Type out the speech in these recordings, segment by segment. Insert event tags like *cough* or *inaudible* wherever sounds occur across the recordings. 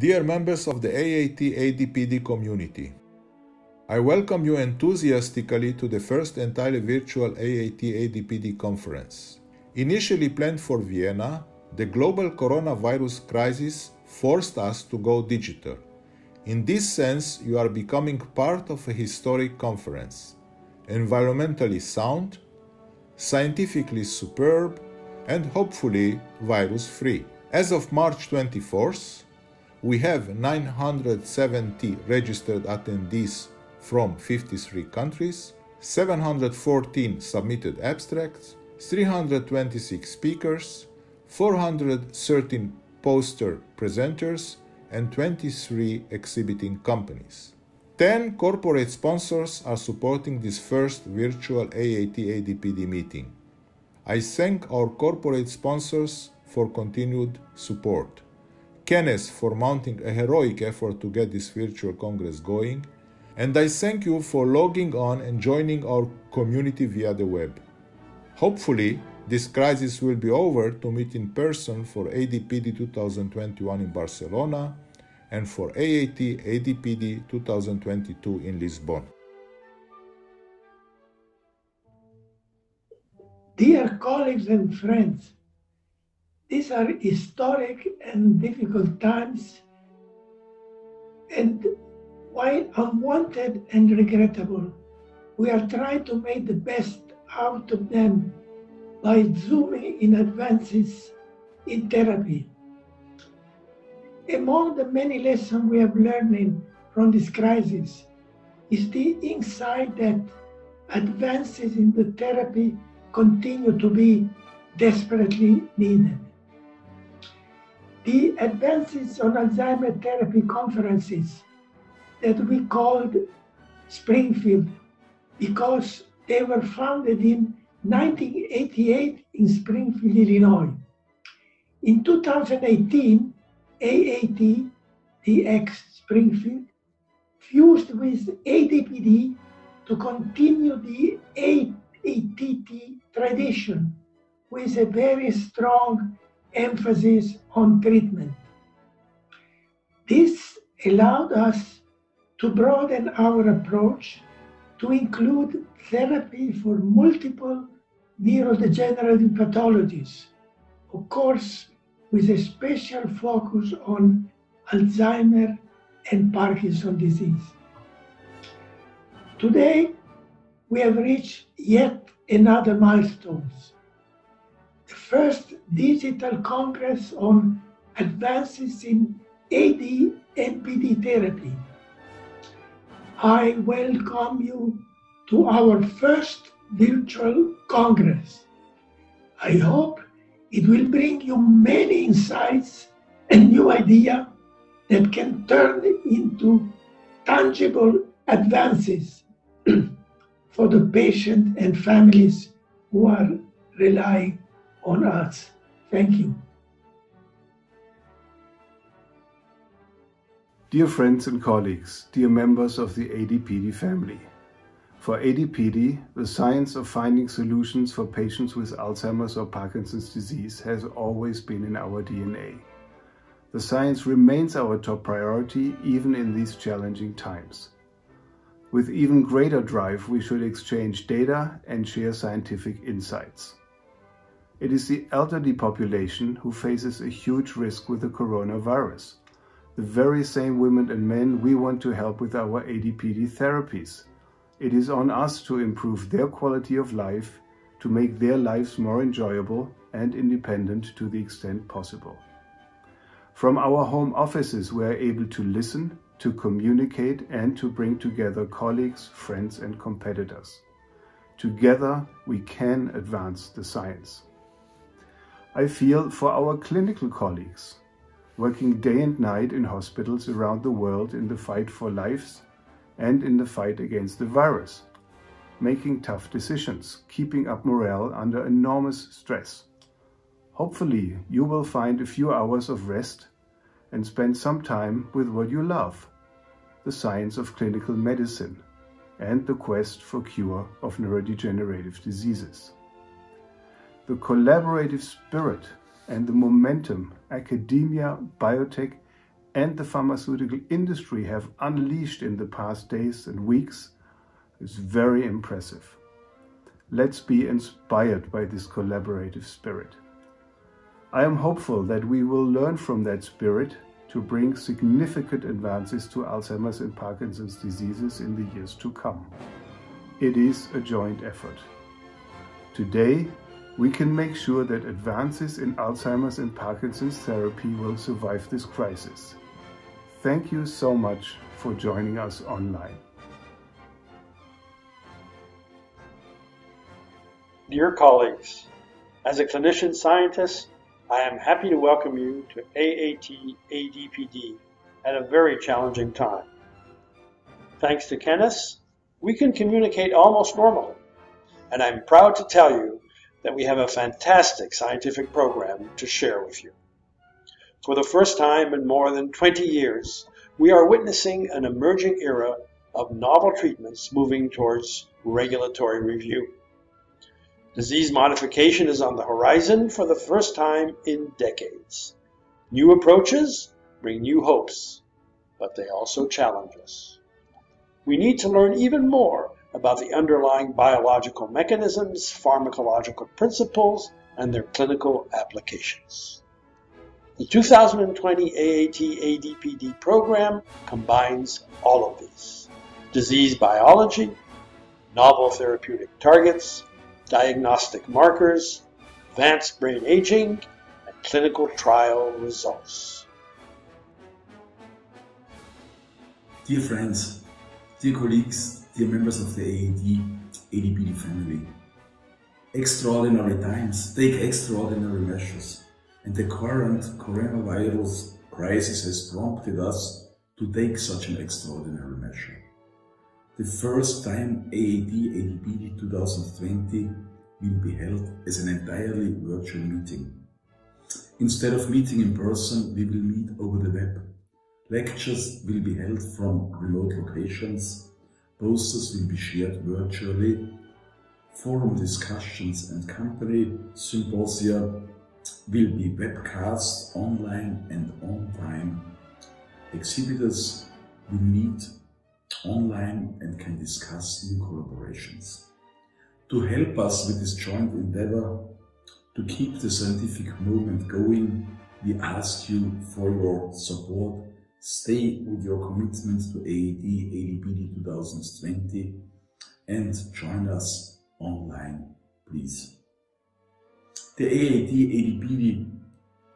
Dear members of the AAT ADPD community, I welcome you enthusiastically to the first entirely virtual AAT ADPD conference. Initially planned for Vienna, the global coronavirus crisis forced us to go digital. In this sense, you are becoming part of a historic conference, environmentally sound, scientifically superb, and hopefully virus free. As of March 24th, we have 970 registered attendees from 53 countries, 714 submitted abstracts, 326 speakers, 413 poster presenters, and 23 exhibiting companies. 10 corporate sponsors are supporting this first virtual AAT ADPD meeting. I thank our corporate sponsors for continued support. Kenes for mounting a heroic effort to get this virtual congress going, and I thank you for logging on and joining our community via the web. Hopefully, this crisis will be over to meet in person for ADPD 2021 in Barcelona and for AAT ADPD 2022 in Lisbon. Dear colleagues and friends, these are historic and difficult times, and while unwanted and regrettable, we are trying to make the best out of them by zooming in advances in therapy. Among the many lessons we have learned from this crisis is the insight that advances in the therapy continue to be desperately needed. The advances on Alzheimer therapy conferences that we called Springfield because they were founded in 1988 in Springfield, Illinois. In 2018, AAT, DX Springfield, fused with ADPD to continue the AATT tradition with a very strong emphasis on treatment. This allowed us to broaden our approach to include therapy for multiple neurodegenerative pathologies, of course, with a special focus on Alzheimer and Parkinson disease. Today, we have reached yet another milestone. First digital congress on advances in AD and PD therapy I welcome you to our first virtual Congress. I hope it will bring you many insights and new ideas that can turn into tangible advances *clears throat* for the patient and families who are relying on us. Thank you. Dear friends and colleagues, dear members of the ADPD family, for ADPD, the science of finding solutions for patients with Alzheimer's or Parkinson's disease has always been in our DNA. The science remains our top priority even in these challenging times. With even greater drive, we should exchange data and share scientific insights. It is the elderly population who faces a huge risk with the coronavirus the very same women and men we want to help with our ADPD therapies. It is on us to improve their quality of life, to make their lives more enjoyable and independent to the extent possible. From our home offices, we are able to listen, to communicate and to bring together colleagues, friends and competitors. Together, we can advance the science. I feel for our clinical colleagues working day and night in hospitals around the world in the fight for lives and in the fight against the virus, making tough decisions, keeping up morale under enormous stress. Hopefully, you will find a few hours of rest and spend some time with what you love, the science of clinical medicine and the quest for cure of neurodegenerative diseases. The collaborative spirit and the momentum academia, biotech, and the pharmaceutical industry have unleashed in the past days and weeks is very impressive. Let's be inspired by this collaborative spirit. I am hopeful that we will learn from that spirit to bring significant advances to Alzheimer's and Parkinson's diseases in the years to come. It is a joint effort. Today, we can make sure that advances in Alzheimer's and Parkinson's therapy will survive this crisis. Thank you so much for joining us online. Dear colleagues, as a clinician scientist, I am happy to welcome you to AAT ADPD at a very challenging time. Thanks to Kenes, we can communicate almost normally, and I'm proud to tell you that we have a fantastic scientific program to share with you. For the first time in more than 20 years, we are witnessing an emerging era of novel treatments moving towards regulatory review. Disease modification is on the horizon for the first time in decades. New approaches bring new hopes, but they also challenge us. We need to learn even more about the underlying biological mechanisms, pharmacological principles, and their clinical applications. The 2020 AAT ADPD program combines all of these disease biology, novel therapeutic targets, diagnostic markers, advanced brain aging, and clinical trial results. Dear friends, dear colleagues, dear members of the AED, ADPD family, extraordinary times. Take extraordinary measures, and the current coronavirus crisis has prompted us to take such an extraordinary measure. The first time AAT ADPD 2020 will be held as an entirely virtual meeting. Instead of meeting in person, we will meet over the web. Lectures will be held from remote locations, posters will be shared virtually, forum discussions and company symposia will be webcast online and on time. Exhibitors will meet online and can discuss new collaborations. To help us with this joint endeavor to keep the scientific movement going, we ask you for your support. Stay with your commitment to AAT ADPD 2020 and join us online, please. The AAT ADPD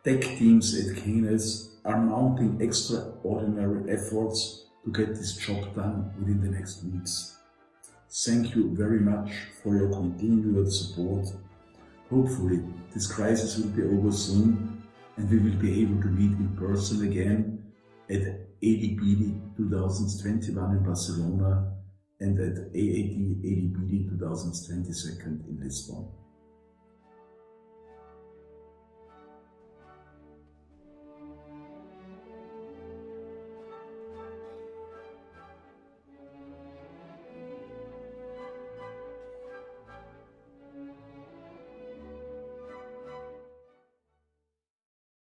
tech teams at Kenes are mounting extraordinary efforts to get this job done within the next weeks. Thank you very much for your continued support. Hopefully, this crisis will be over soon and we will be able to meet in person again at ADPD 2021 in Barcelona and at AAT ADPD 2022 in Lisbon.